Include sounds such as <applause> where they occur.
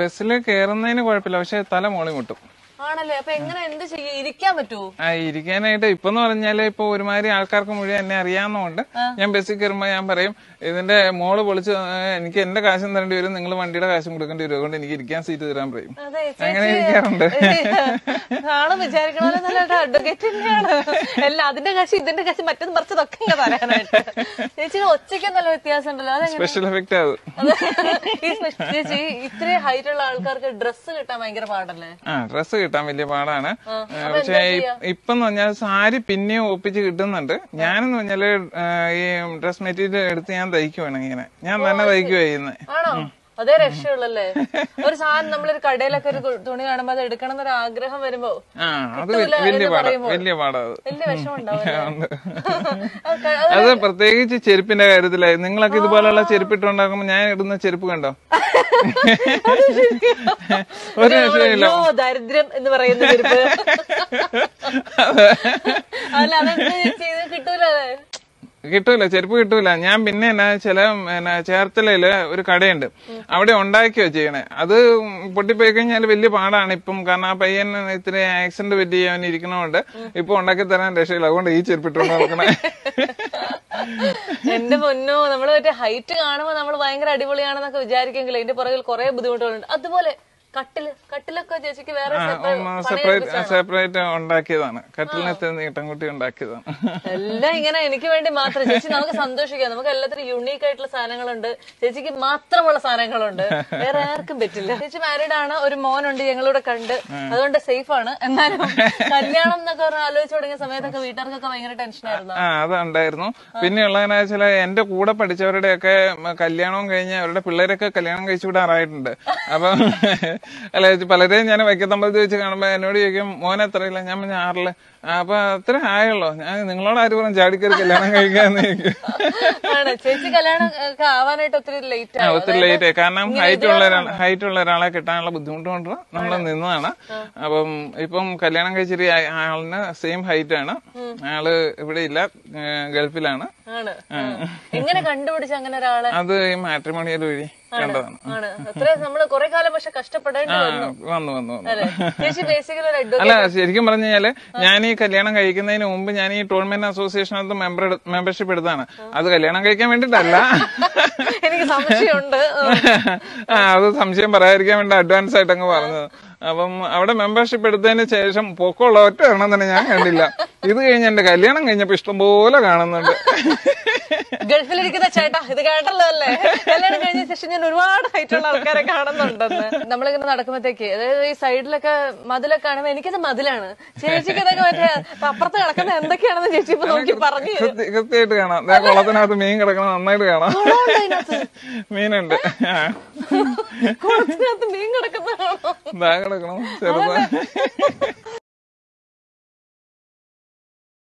ബസ്സിൽ കയറുന്നതിന് കുഴപ്പമില്ല. പക്ഷെ തല മോളി മുട്ടും. ആണല്ലേ? അപ്പൊ എങ്ങനെ എന്ത് ചെയ്യും? ഇരിക്കാൻ പറ്റുമോ ആ ഇരിക്കാനായിട്ട് ഇപ്പൊന്ന് പറഞ്ഞാൽ ഇപ്പൊ ഒരുമാതിരി ആൾക്കാർക്ക് മുഴുവൻ എന്നെ അറിയാവുന്നതുകൊണ്ട് ഞാൻ ബസ്സിൽ കയറുമ്പോ ഞാൻ പറയും ഇതിന്റെ മോൾ പൊളിച്ച് എനിക്ക് എന്റെ കാശും തരേണ്ടി വരും നിങ്ങൾ വണ്ടിയുടെ കാശും കൊടുക്കേണ്ടി വരും. അതുകൊണ്ട് എനിക്ക് ഇരിക്കാൻ സീറ്റ് തരാൻ പറയും. അതെ അങ്ങനെ ഇരിക്കാറുണ്ട്. <laughs> നാളെ വിചാരിക്കണമല്ലോ നല്ല അഡ്വക്കേറ്റ് തന്നെയാണ് എല്ലാം അതിന്റെ കാശ് ഇതിന്റെ കാശ് മറ്റൊന്നും പറയാനായിട്ട്. ചേച്ചി ഒച്ചയ്ക്ക് നല്ല വ്യത്യാസം ഉണ്ടല്ലോ അതെങ്ങനെ സ്പെഷ്യൽ എഫക്റ്റ് അത്. ചേച്ചി ഇത്രയും ഹൈറ്റ് ഉള്ള ആൾക്കാർക്ക് ഡ്രസ്സ് കിട്ടാൻ ഭയങ്കര പാടല്ലേ? ആ ഡ്രസ്സ് കിട്ടാൻ വലിയ പാടാണ്. പക്ഷെ ഇപ്പെന്ന് പറഞ്ഞാൽ സാരി പിന്നെയും ഒപ്പിച്ച് കിട്ടുന്നുണ്ട്. ഞാനെന്ന് പറഞ്ഞാൽ ഈ ഡ്രസ് മെറ്റീരിയൽ എടുത്ത് ഞാൻ തയ്ക്കുവാണ് ഇങ്ങനെ. ഞാൻ തന്നെ തയ്ക്കുവാ ചെയ്യുന്നത് അതേ രക്ഷയുള്ളല്ലേ? ഒരു സാധനം നമ്മളൊരു കടയിലൊക്കെ ഒരു തുണി കാണുമ്പോ അത് എടുക്കണം എന്നൊരു ആഗ്രഹം വരുമ്പോ വലിയ അത്. പ്രത്യേകിച്ച് ചെരുപ്പിന്റെ കാര്യത്തിലായി നിങ്ങളൊക്കെ ഇതുപോലുള്ള ചെരുപ്പിട്ടുണ്ടാക്കുമ്പോ ഞാൻ ഇടുന്ന ചെരുപ്പ് കണ്ടോ? <laughs> ഒരു രക്ഷയില്ല ദാരിദ്ര്യം ദരിദ്രം എന്ന് പറയുന്ന ചെരുപ്പ്. <laughs> അല്ല അതെന്ത് ചെയ്ത് കിട്ടൂല കിട്ടൂല ചെരുപ്പ് കിട്ടൂല. ഞാൻ പിന്നെ എന്നാ ചില എന്നാ ചേർത്തലയിൽ ഒരു കടയുണ്ട്. അവിടെ ഉണ്ടാക്കിയോ ചെയ്യണേ? അത് പൊട്ടിപ്പോയി കഴിഞ്ഞാൽ വലിയ പാടാണ് ഇപ്പം. കാരണം ആ പയ്യൻ ഇത്തിരി ആക്സിഡന്റ് പറ്റി അവൻ ഇരിക്കണോണ്ട് ഇപ്പൊ ഉണ്ടാക്കി തരാൻ രക്ഷയില്ല. അതുകൊണ്ട് ഈ ചെരുപ്പിട്ടുകൊണ്ട് നോക്കണേ എന്റെ പൊന്നോ നമ്മൾ മറ്റേ ഹൈറ്റ് കാണുമ്പോ നമ്മൾ ഭയങ്കര അടിപൊളിയാണെന്നൊക്കെ വിചാരിക്കെങ്കിലും അതിന്റെ പുറകിൽ കുറെ ബുദ്ധിമുട്ടുകളുണ്ട്. അതുപോലെ സെപ്പറേറ്റ് സെപ്പറേറ്റ് ഉണ്ടാക്കിയതാണ്. കട്ടിലിനകത്ത് ഇത്തിരി ഉണ്ടാക്കിയതാണ്. എല്ലാം ഇങ്ങനെ എനിക്ക് വേണ്ടി മാത്രം. ചേച്ചി നമുക്ക് സന്തോഷിക്കാം. നമുക്ക് എല്ലാത്തിനും യുണീക്ക് ആയിട്ടുള്ള സാധനങ്ങളുണ്ട്. ചേച്ചിക്ക് മാത്രമുള്ള സാധനങ്ങളുണ്ട്. വേറെ ആർക്കും പറ്റില്ല. ചേച്ചി മാരീഡ് ആണ് ഒരു മോനുണ്ട് ഞങ്ങളിവിടെ കണ്ട്. അതുകൊണ്ട് സേഫ് ആണ്. എന്നാലും കല്യാണം എന്നൊക്കെ പറഞ്ഞ് ആലോചിച്ച് തുടങ്ങിയ സമയത്തൊക്കെ വീട്ടുകാർക്കൊക്കെ ഭയങ്കര ടെൻഷനായിരുന്നു ആ അതുണ്ടായിരുന്നു. പിന്നെയുള്ള വെച്ചാൽ എന്റെ കൂടെ പഠിച്ചവരുടെയൊക്കെ കല്യാണം കല്യാണവും കഴിഞ്ഞ് അവരുടെ പിള്ളേരൊക്കെ കല്യാണം കഴിച്ചു വിടാറായിട്ടുണ്ട്. അപ്പം അല്ല പലരെയും ഞാൻ വൈക്കത്തമ്പലത്തിൽ വെച്ച് കാണുമ്പോൾ എന്നോട് ചോദിക്കും മോൻ എത്രയില്ല ഞാൻ പറഞ്ഞ ആറിൽ. അപ്പൊ അത്ര ആയുള്ളോ ഞാൻ നിങ്ങളോട് ആര് പറഞ്ഞു ചാടിക്കറി കല്യാണം കഴിക്കാന്ന് ചോദിക്കും. ചേച്ചി കല്യാണം ഒക്കെ ആവാനായിട്ട് ഒത്തിരി ലേറ്റ് ആയി? ഒത്തിരി ലേറ്റ് കാരണം ഹൈറ്റ് ഉള്ള ഒരാൾ ഹൈറ്റ് ഉള്ള ഒരാളെ കിട്ടാനുള്ള ബുദ്ധിമുട്ട് കൊണ്ട് നമ്മൾ നിന്നതാണ്. അപ്പം ഇപ്പം കല്യാണം കഴിച്ചിട്ട് ആളിന് സെയിം ഹൈറ്റ് ആണ്. ആൾ ഇവിടെ ഇല്ല ഗൾഫിലാണ്. എങ്ങനെ കണ്ടുപിടിച്ച അങ്ങനെ ഒരാളെ? അത് ഈ മാട്രിമോണിയൽ വഴി കണ്ടതാണ്. ആണ്. അത്ര നമ്മൾ കുറെ കാലം പക്ഷെ കഷ്ടപ്പെടേണ്ടി വന്നു. വന്നു വന്നു വന്നു. ചേച്ചി ബേസിക്കലി ഒരു അഡ്വക്കേറ്റ് അല്ല ശരിക്കും പറഞ്ഞു കഴിഞ്ഞാൽ ഞാൻ ഈ കല്യാണം കഴിക്കുന്നതിന് മുമ്പ് ഞാൻ ഈ ടൂർണമെന്റ് മെമ്പർ മെമ്പർഷിപ്പ് എടുത്താണ് അത് കല്യാണം കഴിക്കാൻ വേണ്ടിട്ടല്ല. എനിക്ക് സംശയമുണ്ട്. ആ അത് സംശയം പറയാതിരിക്കാൻ വേണ്ടി അഡ്വാൻസ് ആയിട്ട് അങ്ങ് പറഞ്ഞത്. അപ്പം അവിടെ മെമ്പർഷിപ്പ് എടുത്തതിന് ശേഷം പൊക്കമുള്ള ഒറ്റ എണ്ണം തന്നെ ഞാൻ കണ്ടില്ല. ഇത് കഴിഞ്ഞ് എന്റെ കല്യാണം കഴിഞ്ഞപ്പോ ഇഷ്ടംപോലെ കാണുന്നുണ്ട്. ഗൾഫിലിരിക്കുന്ന ചേട്ടാ ഇത് കേട്ടല്ലോ അല്ലേ കല്യാണം കഴിഞ്ഞ ശേഷം ഞാൻ ഒരുപാട് ഹൈറ്റ് ഉള്ള ആൾക്കാരെ കാണുന്നുണ്ടെന്ന്. നമ്മളിങ്ങനെ നടക്കുമ്പോഴത്തേക്ക് അതായത് ഈ സൈഡിലൊക്കെ മതിലൊക്കെ കാണുമ്പോ എനിക്കത് മതിലാണ്. ചേച്ചിക്ക് ഇതൊക്കെ മറ്റേ അപ്പുറത്ത് കിടക്കുന്ന എന്തൊക്കെയാണെന്ന് ചേച്ചി ഇപ്പൊ നോക്കി പറഞ്ഞു കൃത്യമായിട്ട് കാണാം. കുളത്തിനകത്ത് മീൻ കിടക്കണം നന്നായിട്ട് കാണാം? മീനുണ്ട്. കുളത്തിനകത്ത് മീൻ കിടക്കുന്നതാണോ? കിടക്കണം ചെറുതാ.